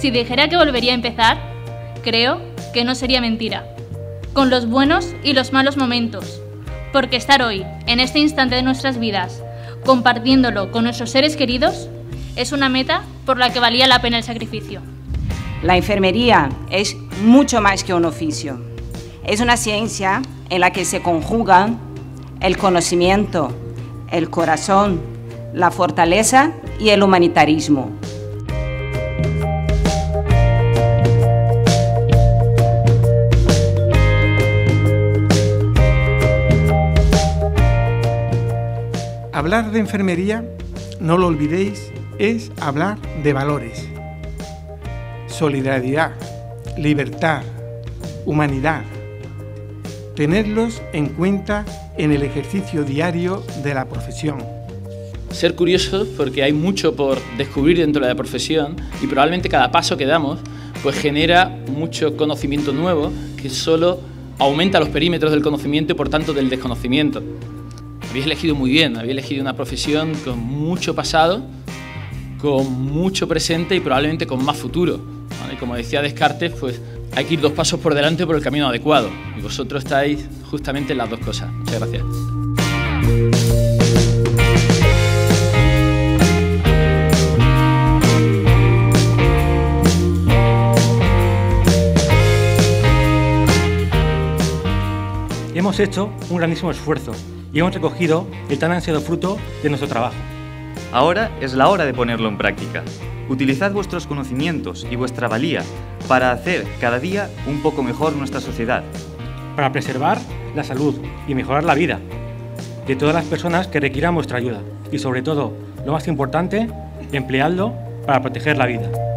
Si dijera que volvería a empezar, creo que no sería mentira. Con los buenos y los malos momentos. Porque estar hoy, en este instante de nuestras vidas, compartiéndolo con nuestros seres queridos, es una meta por la que valía la pena el sacrificio. La enfermería es mucho más que un oficio. Es una ciencia en la que se conjugan el conocimiento, el corazón, la fortaleza y el humanitarismo. Hablar de enfermería, no lo olvidéis, es hablar de valores. Solidaridad, libertad, humanidad. Tenerlos en cuenta en el ejercicio diario de la profesión. Ser curiosos porque hay mucho por descubrir dentro de la profesión y probablemente cada paso que damos pues genera mucho conocimiento nuevo que solo aumenta los perímetros del conocimiento y por tanto del desconocimiento. Habéis elegido muy bien, habéis elegido una profesión con mucho pasado, con mucho presente y probablemente con más futuro. Y como decía Descartes, pues hay que ir dos pasos por delante por el camino adecuado. Y vosotros estáis justamente en las dos cosas. Muchas gracias. Hemos hecho un grandísimo esfuerzo y hemos recogido el tan ansiado fruto de nuestro trabajo. Ahora es la hora de ponerlo en práctica. Utilizad vuestros conocimientos y vuestra valía para hacer cada día un poco mejor nuestra sociedad. Para preservar la salud y mejorar la vida de todas las personas que requieran vuestra ayuda. Y sobre todo, lo más importante, empleadlo para proteger la vida.